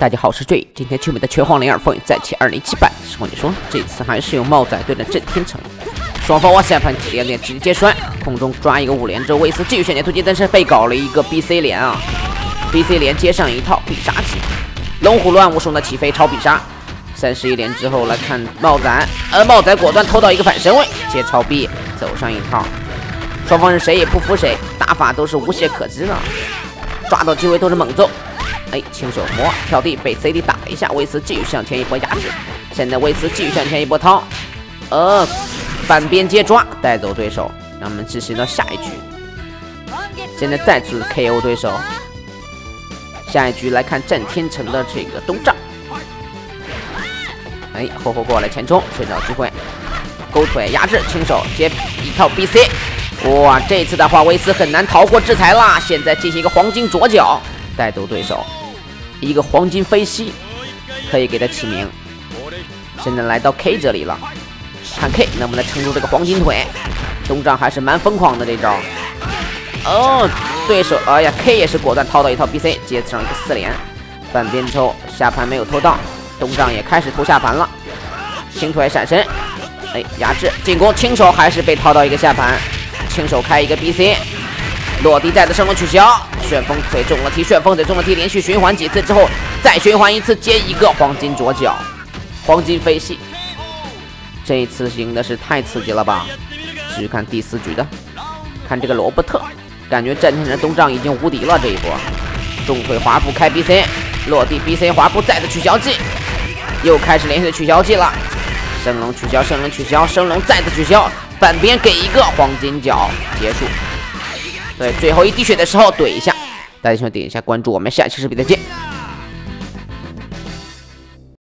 大家好，我是 J，今天球迷的拳皇零二风云再起二零七版。实话你说，这次还是用帽仔对阵郑天成，双方往下盘连连直接摔，空中抓一个五连之后，威斯继续选择突击，但是被搞了一个 BC 连啊，BC 连接上一套必杀技，龙虎乱舞送的起飞超必杀，三十一连之后来看帽仔，呃帽仔果断偷到一个反身位，接超臂走上一套，双方是谁也不服谁，打法都是无懈可击的，抓到机会都是猛揍。哎，轻手摸跳地被 CD 打了一下，威斯继续向前一波压制。现在威斯继续向前一波掏，呃，反边接抓带走对手。让我们进行到下一局。现在再次 KO 对手。下一局来看战天成的这个东丈。哎，后后过来前冲，寻找机会，勾腿压制，轻手接一套 BC。哇，这次的话威斯很难逃过制裁啦。现在进行一个黄金左脚带走对手。一个黄金飞膝，可以给他起名。现在来到 K 这里了，看 K 能不能撑住这个黄金腿。东丈还是蛮疯狂的这招。哦，对手，哎呀，K 也是果断掏到一套 BC，接上一个四连，半边抽下盘没有偷到，东丈也开始偷下盘了。轻腿闪身，哎，压制进攻，轻手还是被掏到一个下盘，轻手开一个 BC，落地再次升龙取消。旋风腿中了踢，旋风腿中了踢，连续循环几次之后，再循环一次接一个黄金左脚，黄金飞系。这一次赢的是太刺激了吧！继续看第四局的，看这个罗伯特，感觉战天人东丈已经无敌了。这一波重腿滑步开 BC，落地 BC 滑步再次取消技，又开始连续的取消技了。升龙取消，升龙取消，升龙再次取消，反边给一个黄金脚结束。对，最后一滴血的时候怼一下。大家喜欢点一下关注，我们下期视频再见。